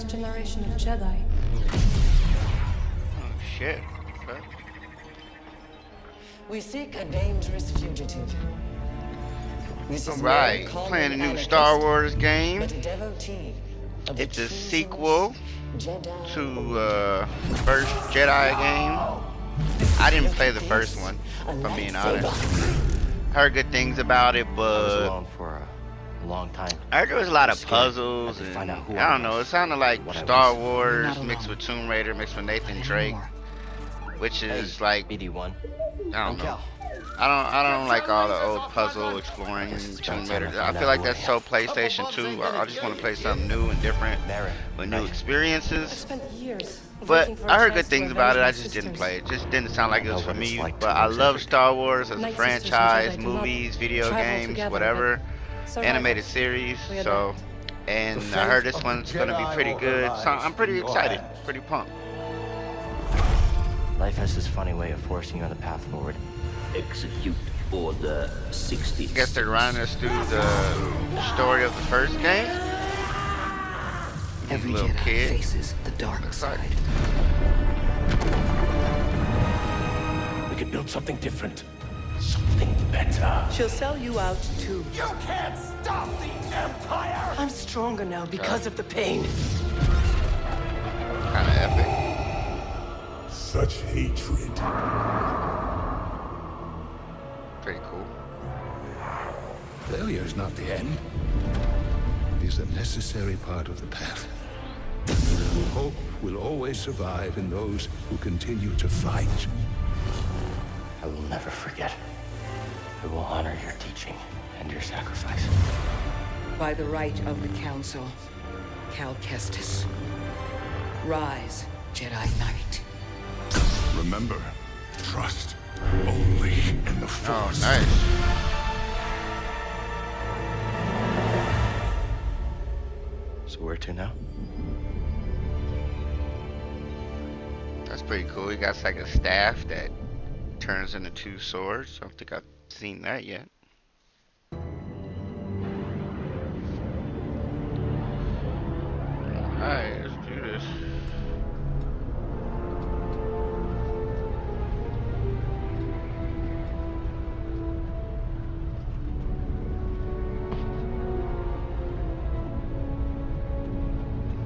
next generation of Jedi. Oh shit. Okay. We seek a dangerous fugitive. This is Alright, no common playing a new anarchist, Star Wars game. but a devotee of the It's a sequel Jedi to uh first Jedi game. I didn't play the first one, if I'm being honest. Heard good things about it, I was but alone for a long time. I heard there was a lot of puzzles to and find out who I I don't know. It sounded like what Star. Wars mixed with Tomb Raider mixed with Nathan Drake, Anymore. which Hey, is like BD1. I don't know. I don't I don't like all the old puzzle exploring Tomb about time I Raider. I feel like that's so. PlayStation 2. I I just want to play something new and different with new experiences. But waiting for a I heard good things about it. I just didn't play it. Just didn't sound like it was for me. But I love. Star Wars as a Night sisters and franchise, Jedi do not movies, video games, whatever, So animated series. We So, and I heard this one's gonna be pretty good. So I'm pretty excited, pretty pumped. Life has this funny way of forcing you on the path forward. Execute Order 60. I guess they're running us through the story of the first game. He's a Every little Jedi kid. faces the dark side. We could build something different. Something better. She'll sell you out too. You can't stop the Empire! I'm stronger now because of the pain. Kind of epic. Such hatred. Pretty cool. Failure is not the end. It is a necessary part of the path. Hope will always survive in those who continue to fight. I will never forget. I will honor your teaching and your sacrifice. By the right of the Council, Cal Kestis. Rise, Jedi Knight. Remember, trust only in the Force. Oh, Force. nice. So where to now? That's pretty cool. He got like a staff that turns into two swords. I don't think I've seen that yet. Alright, let's do this.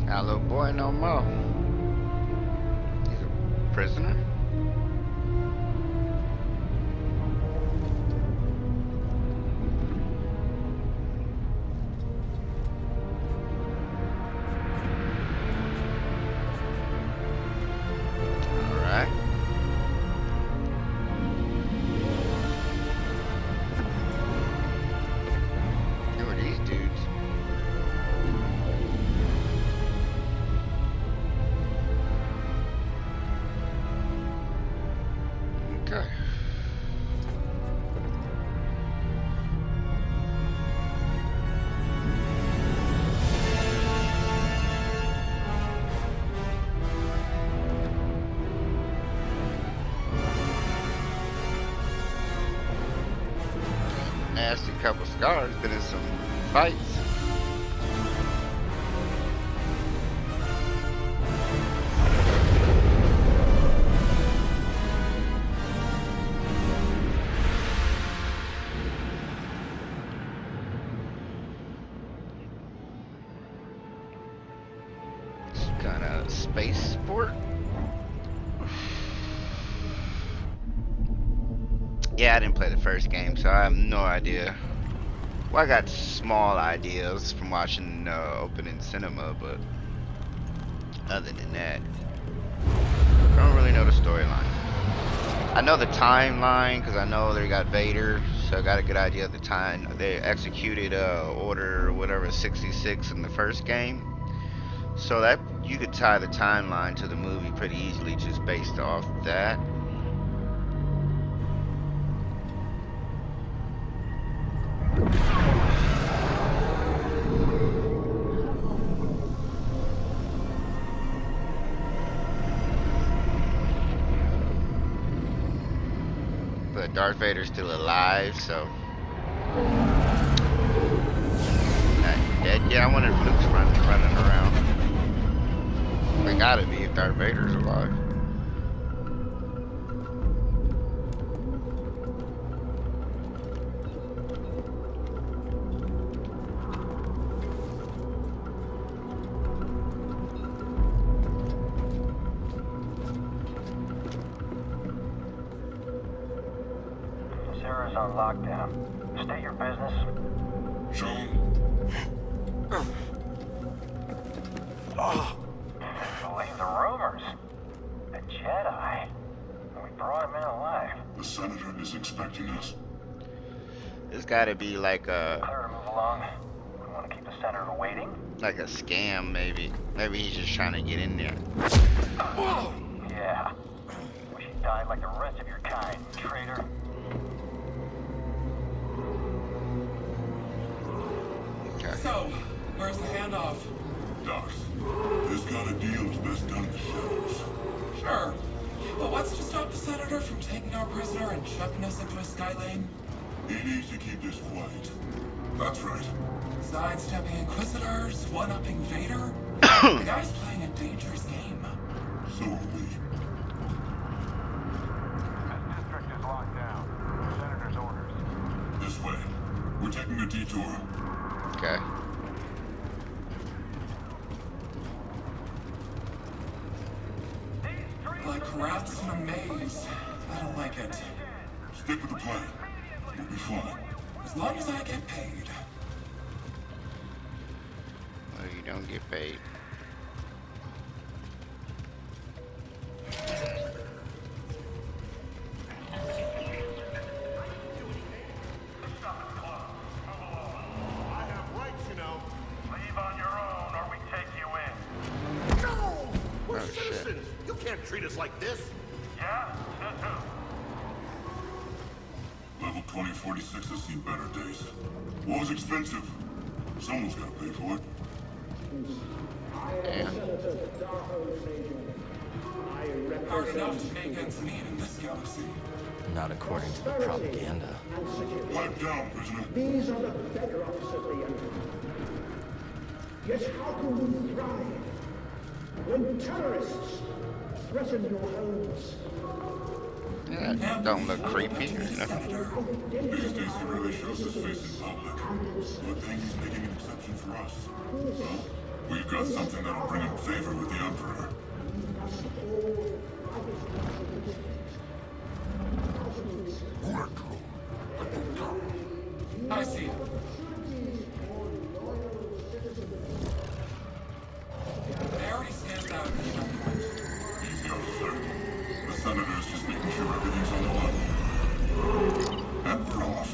Not little boy no more. Nasty couple scars, been in some fights. Idea. Well, I got small ideas from watching uh, opening cinema, but other than that, I don't really know the storyline. I know the timeline because I know they got Vader, so I got a good idea of the time they executed uh, Order whatever 66 in the first game. So that you could tie the timeline to the movie pretty easily just based off that. But Darth Vader's still alive, so. Not dead. Yeah, I wonder if Luke's running, running around. They gotta be if Darth Vader's alive. On lockdown. State your business. Sean, Believe the rumors. A Jedi. We brought him in alive. the Senator is expecting us. It's gotta be like a Clear to move along. We want to keep the senator waiting. like a scam maybe. Maybe he's just trying to get in there. Yeah. Wish you died like the rest of your kind, traitor. So, where's the handoff? Doc, this kind of deal is best done in the shadows. Sure. But what's to stop the Senator from taking our prisoner and chucking us into a sky lane? He needs to keep this quiet. That's right. Sidestepping Inquisitors, one-upping Vader? the guy's playing a dangerous game. So are we. This district is locked down. Senator's orders. This way. We're taking a detour. Okay. Stick with the plan. We'll be fine. As long as I get paid. Well, you don't get paid. I have rights, you know. Leave on your own or we take you in. No! We're Oh, shit. You can't treat us like this. 46 has seen better days. was expensive. Someone's gotta pay for it. Damn. Hard enough to make ends meet in this galaxy. Not according to the propaganda. Wipe down, prisoner. These are the bedrocks of the Empire. Yet how can we thrive when terrorists threaten your homes yeah, don't look creepy. You know? Senator. These days he rarely shows his face in public. Good thing he's making an exception for us. Well, we've got something that'll bring him favor with the Emperor. I see. There he stands out in the open. He's the officer. The Senator's just making sure everything's on the line. And we're off.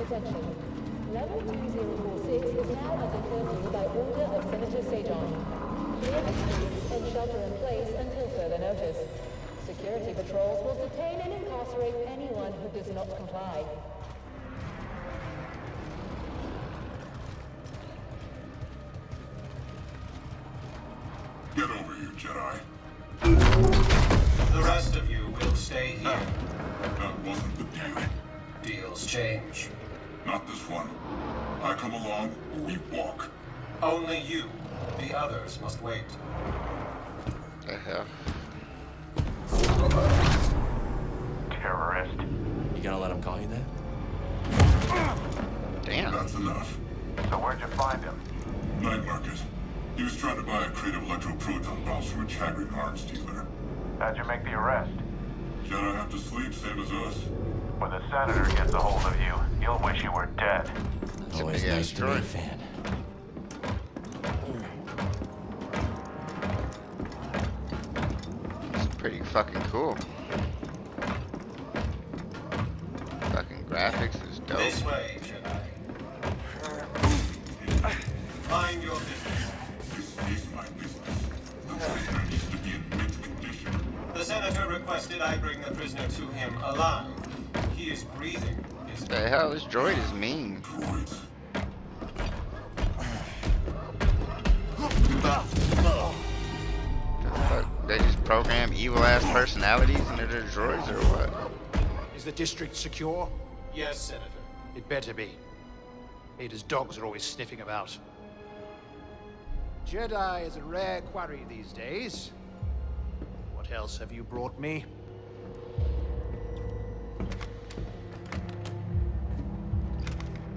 Attention. Level 2046 is now under curfew by order of Senator Sejan. Clear the streets and shelter in place until further notice. Security patrols will detain and incarcerate anyone who does not comply. Get over here, Jedi. The rest of you will stay here. That wasn't the deal. Deals change. Not this one. I come along, or we walk. Only you. The others must wait. The hell? Terrorist. You gonna let him call you that? Damn. That's enough. So where'd you find him? Night market. He was trying to buy a crate of electroproton bombs from a Chagrin arms dealer. How'd you make the arrest? Jedi have to sleep, same as us. When the senator gets a hold of you, you'll wish you were dead. a Always nice to be a droid. fan. It's pretty fucking cool. Fucking graphics is dope. This way, requested I bring the prisoner to him alive. He is breathing. Is The hell, this droid is mean. Droids. The fuck? They just program evil ass personalities into their droids or what? Is the district secure? Yes, Senator. It better be. Vader's dogs are always sniffing about. Jedi is a rare quarry these days. What else have you brought me?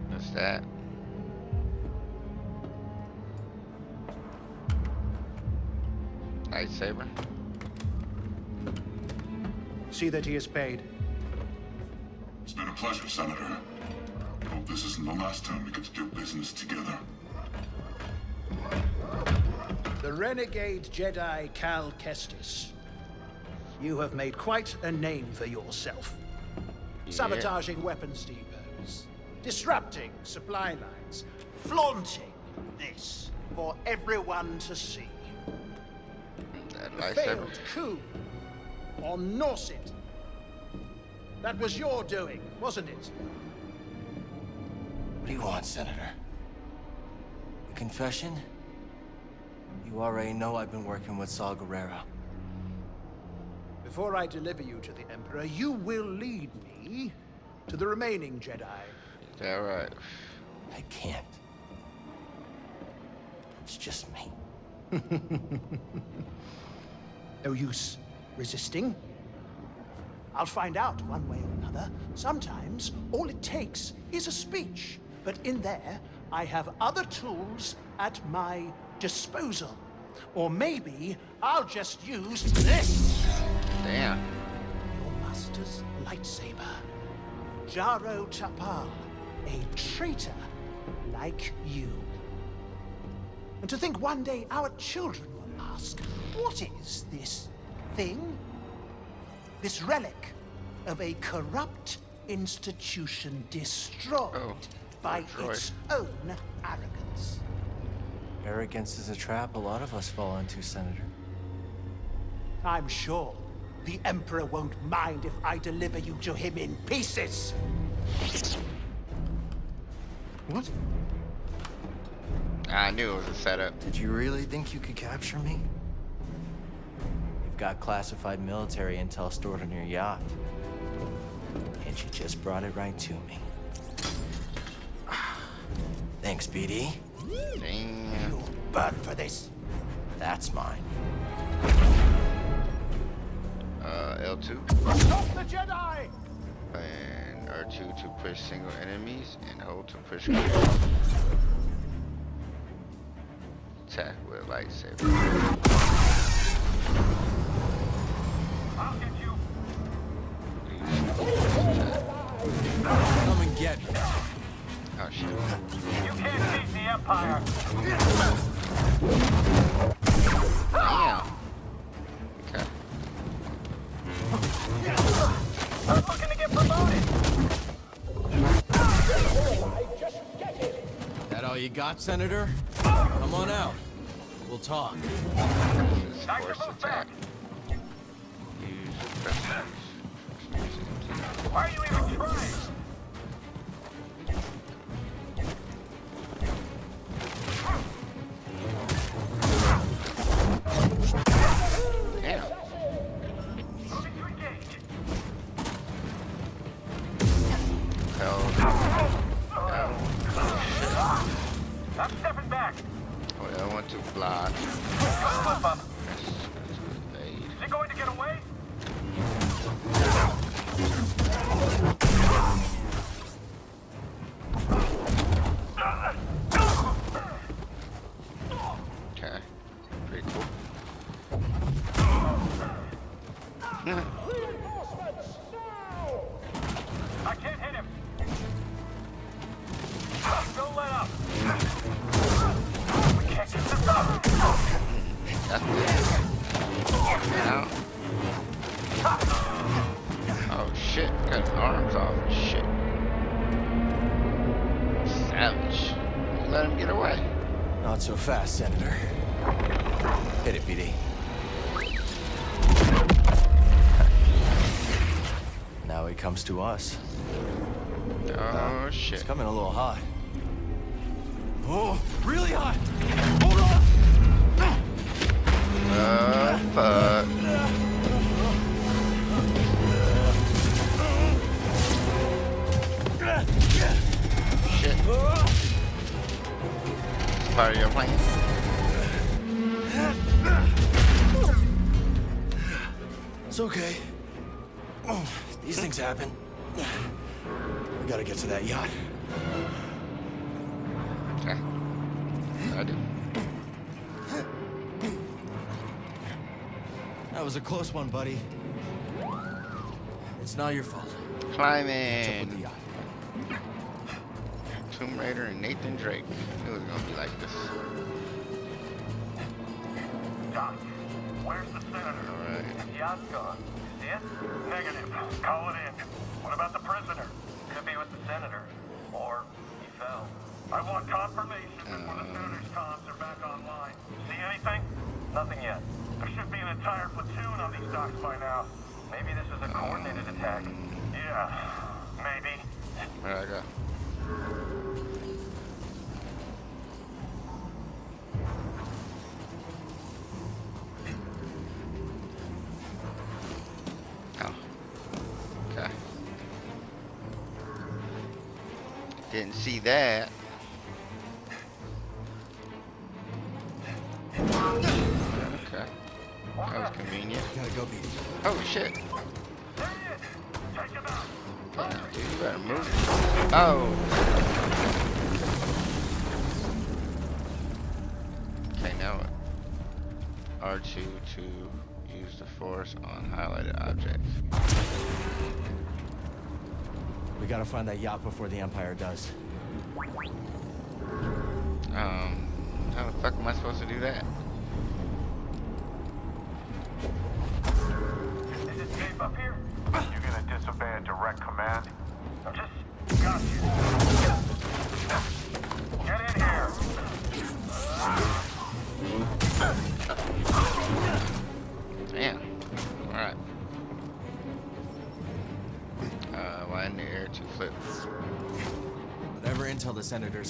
What's that? Lightsaber? See that he is paid. It's been a pleasure, Senator. Hope this isn't the last time we get to do business together. The renegade Jedi Cal Kestis. You have made quite a name for yourself. Yeah. Sabotaging weapons depots, disrupting supply lines, flaunting this for everyone to see. That The lightsaber? failed coup on Norset. That was your doing, wasn't it? What do you want, Senator? A confession? You already know I've been working with Saw Gerrera. Before I deliver you to the Emperor, you will lead me to the remaining Jedi. Is that right? I can't. It's just me. No use resisting. I'll find out one way or another. Sometimes all it takes is a speech. But in there, I have other tools at my disposal. Or maybe I'll just use this. Damn. Your master's lightsaber. Jaro Tapal, a traitor like you. And to think one day our children will ask, what is this thing? This relic of a corrupt institution destroyed Oh, by destroyed. its own arrogance. Arrogance is a trap a lot of us fall into, Senator. I'm sure the Emperor won't mind if I deliver you to him in pieces. What? I knew it was a setup. Did you really think you could capture me? You've got classified military intel stored on your yacht. And you just brought it right to me. Thanks, BD. Damn. You'll burn for this. That's mine. Uh, L2. Stop the Jedi! And R2 to push single enemies, and hold to push Attack with lightsaber. I'll get you. Come and get me. Oh shit. You can't beat the Empire. Senator? Come on out. We'll talk. Why are you even trying? To block. Move up. Press to evade. Is he going to get away? Okay. Pretty cool. fast, Senator. Hit it, BD. Now he comes to us. Oh It's shit. coming a little hot. Oh, really hot! Hold on! Oh fuck. Shit. of your plan? Happen. We gotta get to that yacht. Okay. I do. That was a close one, buddy. It's not your fault. What's up with the Climbing. Tomb Raider and Nathan Drake. It was gonna be like this. Doc, where's the senator? Alright. His yacht's gone. You see it? Negative. Call it in. What about the prisoner? Could be with the senator. Or he fell. I want confirmation before the uh. senator's comms are back online. See anything? Nothing yet. There should be an entire platoon on these docks by now. Maybe this is a coordinated attack. Yeah, maybe. Where I go? Didn't see that. Okay. That was convenient. Oh shit. Damn, dude, you better move. Oh. Okay, now R2 to use the force on highlighted objects. We gotta find that yacht before the Empire does. Um, how the fuck am I supposed to do that? Is it safe up here?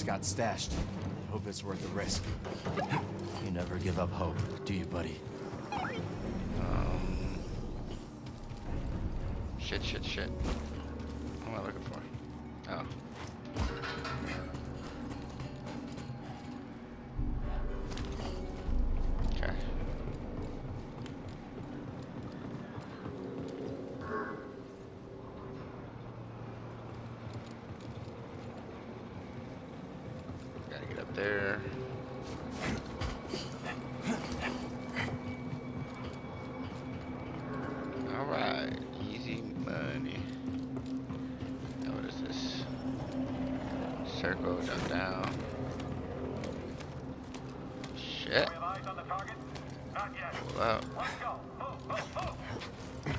The senators got stashed, I hope it's worth the risk. You never give up hope, do you, buddy? Um. Shit, shit, shit. What am I looking for? Oh.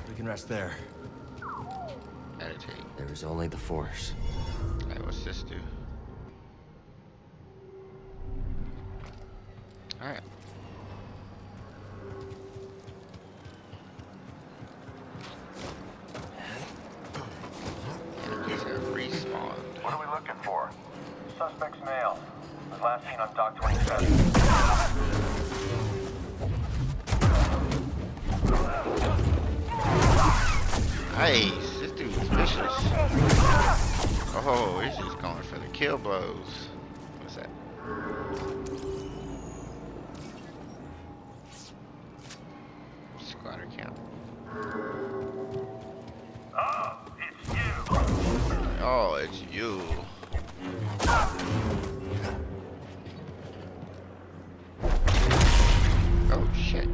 We can rest there. Meditate. There is only the Force. I will assist you. Alright. Oh, it's you. Oh shit.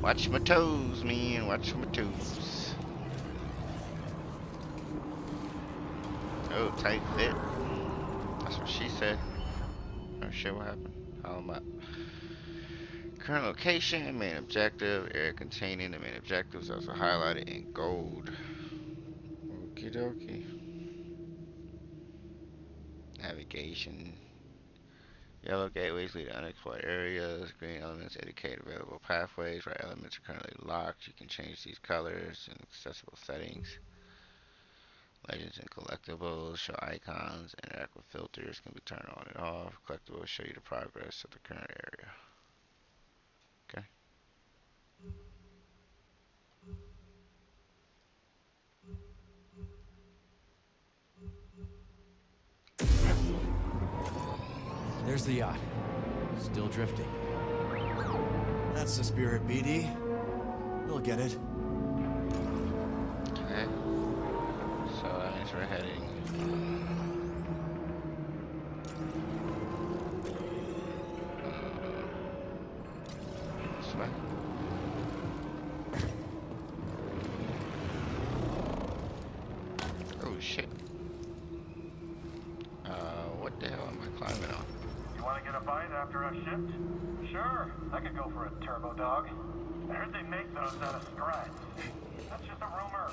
Watch my toes, man. Watch my toes. Oh, tight fit. That's what she said. Oh shit, what happened? How am I? Current location, main objective, area containing the main objectives, also highlighted in gold. Okie dokie. Navigation. Yellow gateways lead to unexplored areas. Green elements indicate available pathways. Red elements are currently locked. You can change these colors in accessible settings. Legends and collectibles show icons. Interact with filters can be turned on and off. Collectibles show you the progress of the current area. There's the yacht. Still drifting. That's the spirit, BD. We'll get it. Okay. So that means we're heading. uh, This way. Oh shit. Uh, what the hell am I climbing on? You want to get a bite after a shift? Sure, I could go for a turbo dog. I heard they make those out of strats. That's just a rumor.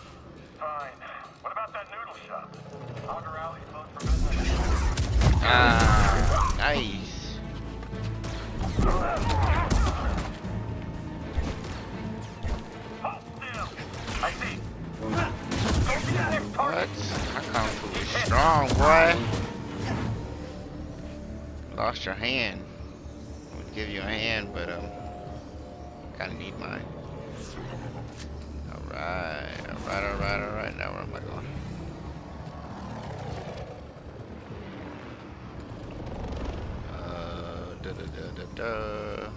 Fine. What about that noodle shop? Auger Alley's closed for business. Ah, nice. Hold still. I see. What? Kung fu is strong, boy. Lost your hand. I Would give you a hand, but um, kind of need mine. All right, all right, all right, all right. Now where am I going? Uh, da da da da da.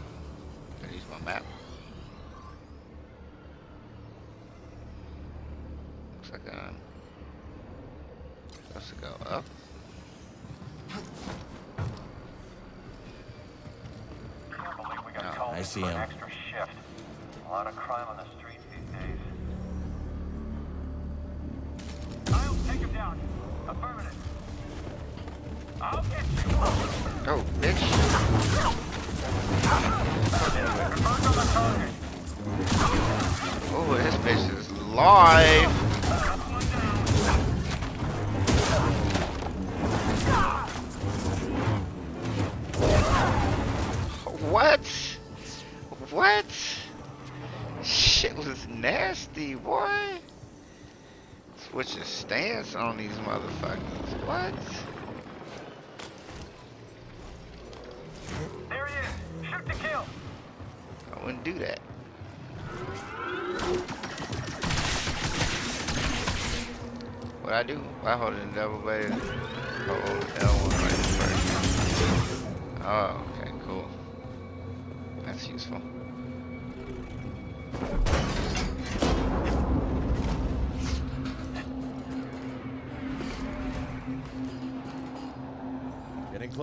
Gotta use my map. Looks like I'm supposed to go up. Can't believe we got Oh, called I in see him. extra shift. A lot of crime on the streets these days. I'll take him down. Affirmative. I'll get you. Oh, bitch. Confirmed on the target. Oh, this bitch is live. What? What? Was nasty, boy. Switch your stance on these motherfuckers. What? There he is. Shoot to kill. I wouldn't do that. What I do? I hold it in double. Hold L1 right first. Oh, okay, cool. That's useful.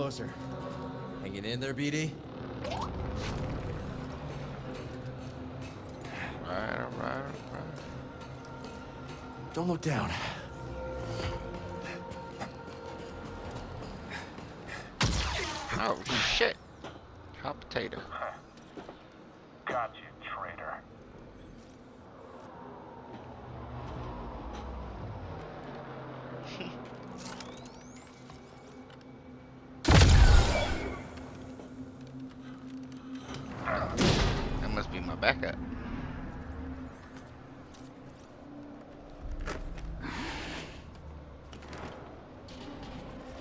Closer. Hanging in there, BD? Don't look down. Oh, shit. Hot potato. Got you, traitor. That must be my backup.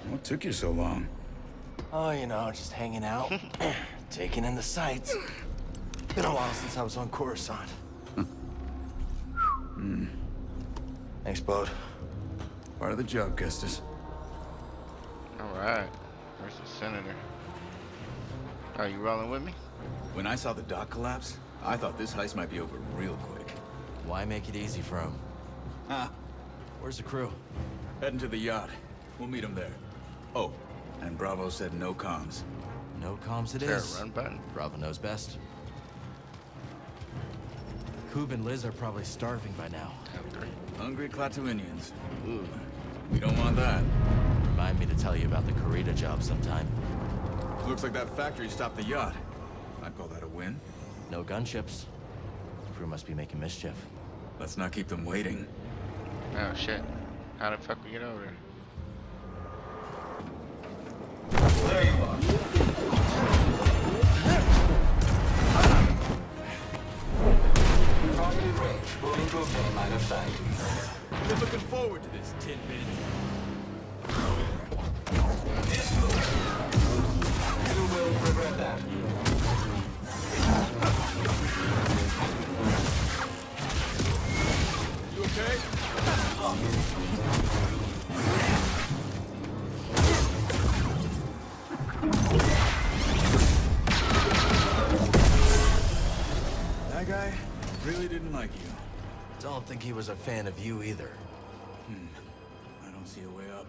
What took you so long? Oh, you know, just hanging out, taking in the sights. Been a while since I was on Coruscant. Hmm. Thanks, Bode. Part of the job, Kestis. Alright. Where's the senator? Are you rolling with me? When I saw the dock collapse, I thought this heist might be over real quick. Why make it easy for him? Ah, Where's the crew? heading to the yacht. We'll meet him there. Oh, and Bravo said no comms. No comms it Is there is. run button? Bravo knows best. Coob and Liz are probably starving by now. Hungry. Hungry Klatooinians. Ooh, we don't want that. Remind me to tell you about the Karita job sometime. Looks like that factory stopped the yacht. I'd call that a win. No gunships. Crew must be making mischief. Let's not keep them waiting. Oh, shit. How the fuck we get over he was a fan of you either. Hmm. I don't see a way up.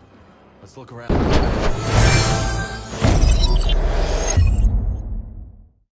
Let's look around.